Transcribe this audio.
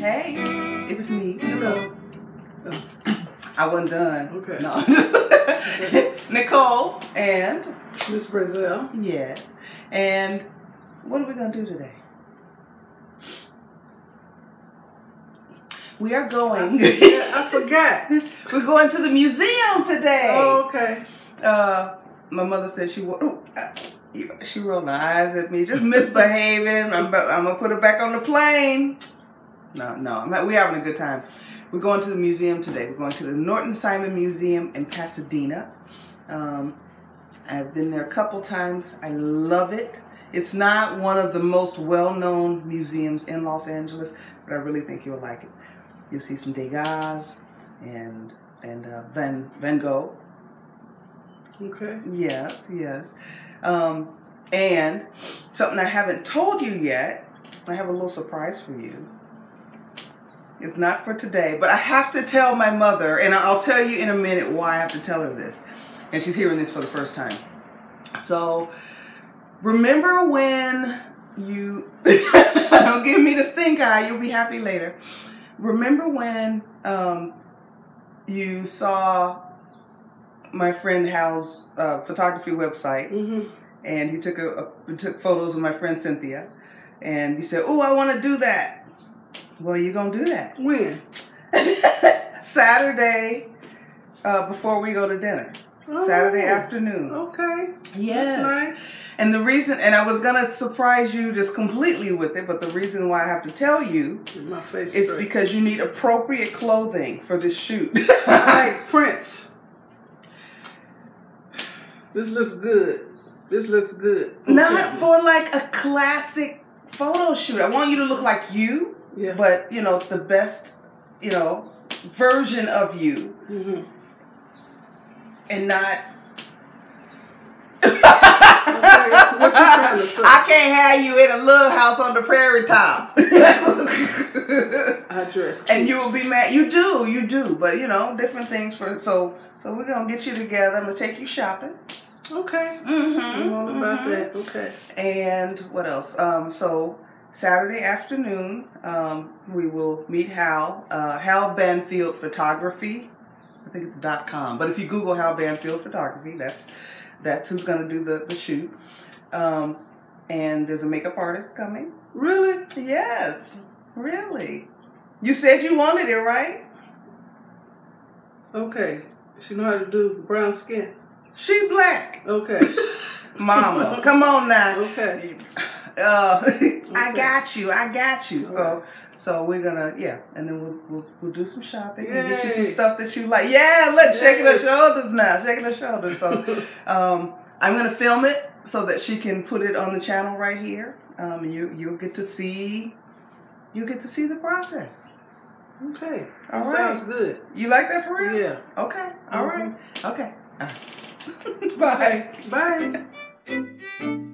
Hey, it's me. Hello. I wasn't done. Okay. No. Nicole and Miss Brazell. yes. And what are we gonna do today? We are going. I forgot. We're going to the museum today. Oh, okay. Uh, my mother said she oh, uh, she rolled her eyes at me, just misbehaving. I'm, I'm gonna put her back on the plane. No, no, not- we're having a good time. We're going to the museum today. We're going to the Norton Simon Museum in Pasadena. Um, I've been there a couple times. I love it. It's not one of the most well-known museums in Los Angeles, but I really think you'll like it. You'll see some Degas and and uh, Van Van Gogh. Okay. Yes, yes. Um, and something I haven't told you yet, I have a little surprise for you. It's not for today, but I have to tell my mother, and I'll tell you in a minute why I have to tell her this. And she's hearing this for the first time. So, remember when you. Don't give me the stink eye, you'll be happy later. Remember when um, you saw my friend Hal's uh, photography website, Mm-hmm. and he took a, a took photos of my friend Cynthia, and he said, "Oh, I want to do that." Well, you're gonna do that When? Saturday uh, before we go to dinner. Oh, Saturday afternoon. Okay. Yes. That's nice. And the reason, and I was gonna surprise you just completely with it, but the reason why I have to tell you Get my face is straight. because you need appropriate clothing for this shoot. Like Prince. This looks good. This looks good. Not for like a classic photo shoot. I want you to look like you, Yeah. but you know the best, you know, version of you, Mm-hmm. and not. what you trying to say? I can't have you in a little house on the prairie top. I dress. and you will be mad. You do, you do, but you know, different things for. So, so we're gonna get you together. I'm gonna take you shopping. Okay. Mm-hmm. I'm all about that. Okay. And what else? Um, so Saturday afternoon, um, we will meet Hal. Uh, Hal Banfield Photography. I think it's dot com. But if you Google Hal Banfield Photography, that's that's who's gonna do the the shoot. Um, and there's a makeup artist coming. Really? Yes, really. You said you wanted it, right? Okay. She know how to do brown skin. She black. Okay. Mama, come on now. Okay. Uh, I got you. I got you. So, so we're gonna yeah, and then we'll we'll, we'll do some shopping and get you some stuff that you like. Yeah, look, shaking her shoulders now, shaking her shoulders. So, um, I'm gonna film it so that she can put it on the channel right here. Um, and you you'll get to see, you get to see the process. Okay. All right. Sounds good. You like that for real? Yeah. Okay. All right. Mhm. Okay. Uh. Bye. Bye.